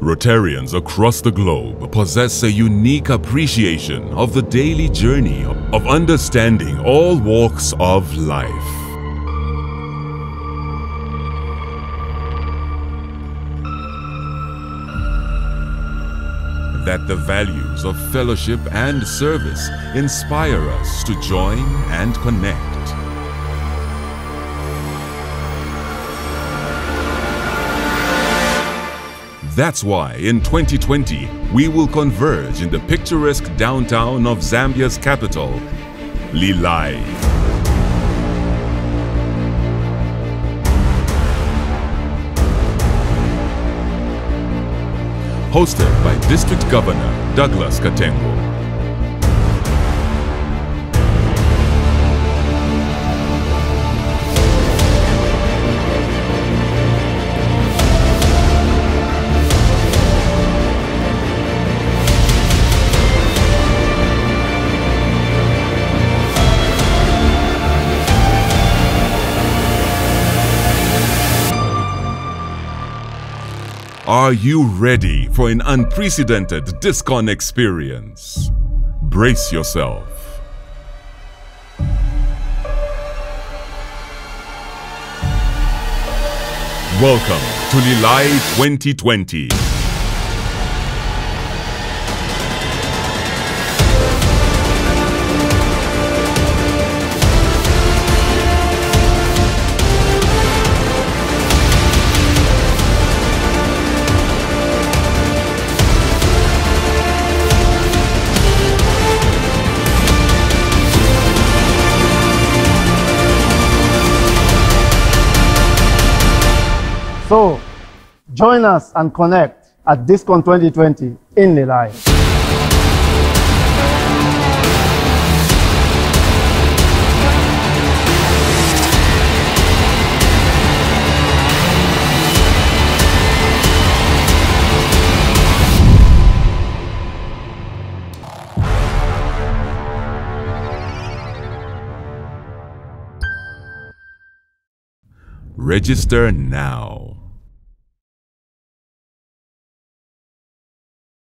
Rotarians across the globe possess a unique appreciation of the daily journey of understanding all walks of life. That the values of fellowship and service inspire us to join and connect. That's why in 2020, we will converge in the picturesque downtown of Zambia's capital, Lusaka. Hosted by District Governor Douglas Katengo. Are you ready for an unprecedented DISCON experience? Brace yourself. Welcome to Lusaka 2020. So, join us and connect at DISCON 2020 in Lusaka. Register now.